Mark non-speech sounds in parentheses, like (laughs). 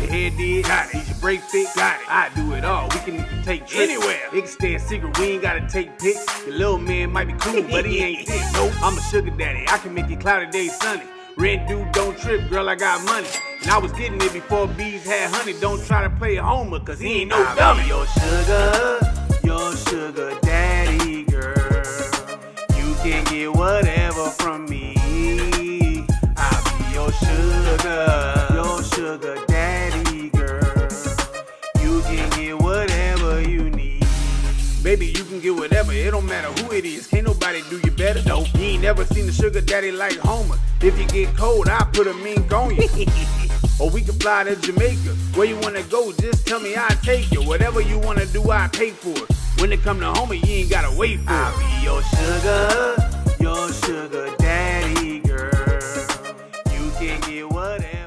Your head did, got it. Need your brake fix, got it. I do it all. We can take trips Anywhere. It can stay a secret. We ain't gotta take pics. Your little man might be cool, but he ain't (laughs) it. Nope. I'm a sugar daddy. I can make your cloudy day sunny. Rent dude, don't trip, girl. I got money. And I was getting it before bees had honey. Don't try to play a Homer, cause he ain't no I'll dummy. your sugar, your sugar daddy, girl. You can get whatever from me. Can get whatever you need. Baby, you can get whatever, it don't matter who it is. Can't nobody do you better. Nope. You ain't never seen a sugar daddy like Homer. If you get cold, I put a mink on you. (laughs) or we can fly to Jamaica. Where you wanna go, just tell me I'll take you. Whatever you wanna do, I pay for it. When it come to Homer, you ain't gotta wait for I'll it. be your sugar, your sugar daddy, girl. You can get whatever.